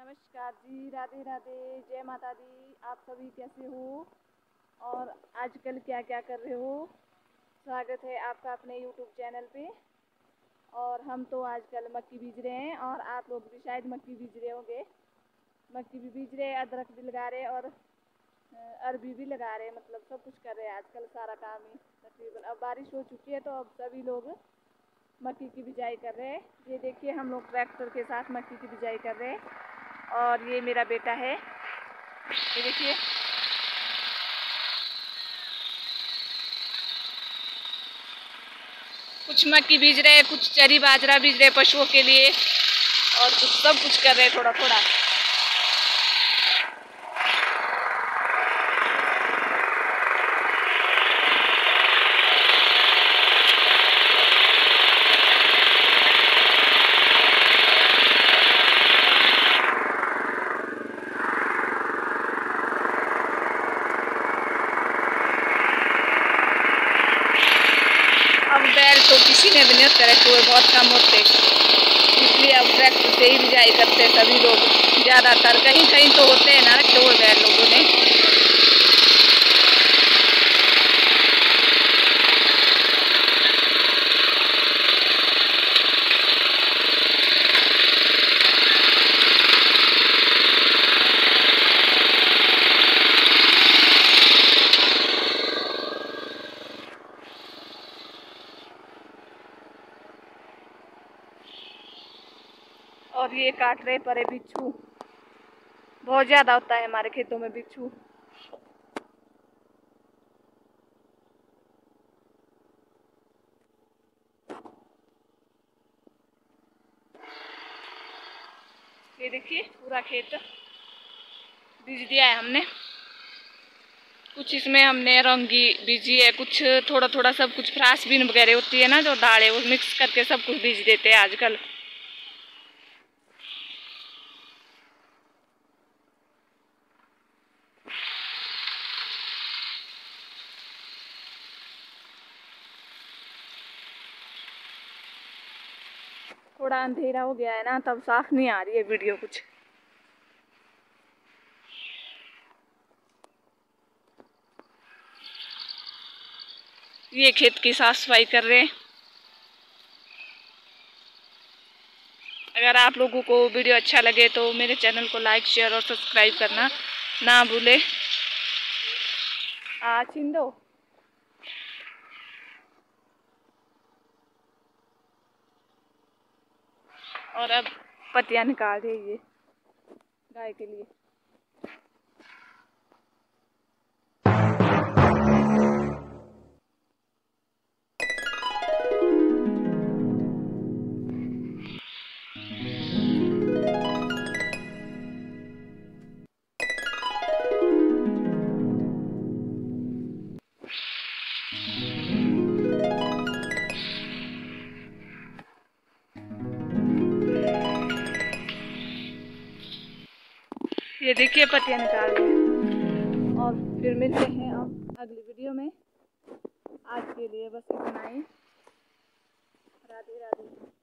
नमस्कार जी, राधे राधे, जय माता दी। आप सभी कैसे हो? और आजकल क्या क्या कर रहे हो? स्वागत है आपका अपने यूट्यूब चैनल पे। और हम तो आजकल मक्की बीज रहे हैं और आप लोग भी शायद मक्की बीज रहे होंगे। मक्की भी बीज रहे, अदरक भी लगा रहे और अरबी भी लगा रहे मतलब सब कुछ कर रहे हैं आजकल सारा काम ही तकरीबन। अब बारिश हो चुकी है तो अब सभी लोग मक्की की बिजाई कर रहे हैं। ये देखिए हम लोग ट्रैक्टर के साथ मक्की की बिजाई कर रहे हैं। और ये मेरा बेटा है। ये देखिए। कुछ मक्की बीज रहे, कुछ चरी बाजरा बीज रहे पशुओं के लिए और कुछ सब कुछ कर रहे थोड़ा थोड़ा अब बैल तो किसी ने भी नहीं करे हुए, बहुत कम होते। इसलिए अब ट्रैक्टर से ही बिजाई करते सभी लोग। ज़्यादातर कहीं कहीं तो होते हैं ना रखे हुए बैल लोगों ने। और ये काट रहे परे बिच्छू। बहुत ज़्यादा होता है हमारे खेतों में बिच्छू। ये देखिए पूरा खेत बीज दिया है हमने। कुछ इसमें हमने रंगी बीजी है, कुछ थोड़ा थोड़ा सब कुछ फ्रास बीन वगैरह होती है ना, जो दाल है वो मिक्स करके सब कुछ बीज देते हैं आजकल। थोड़ा अंधेरा हो गया है ना, तब साफ़ नहीं आ रही है वीडियो कुछ। ये खेत की साफ़ सफ़ाई कर रहे हैं। अगर आप लोगों को वीडियो अच्छा लगे तो मेरे चैनल को लाइक शेयर और सब्सक्राइब करना ना भूले। आ छिंदो और अब पतिया निकाल रही ये गाय के लिए। ये देखिए पतिया निकाल रहे और फिर मिलते हैं अब अगली वीडियो में। आज के लिए बस इतना ही। राधे राधे।